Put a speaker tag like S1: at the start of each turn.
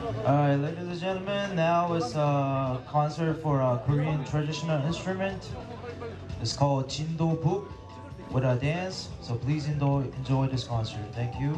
S1: Alright, ladies and gentlemen, now it's a concert for a Korean traditional instrument. It's called Jindo Buk with a dance. So please enjoy, enjoy this concert. Thank you.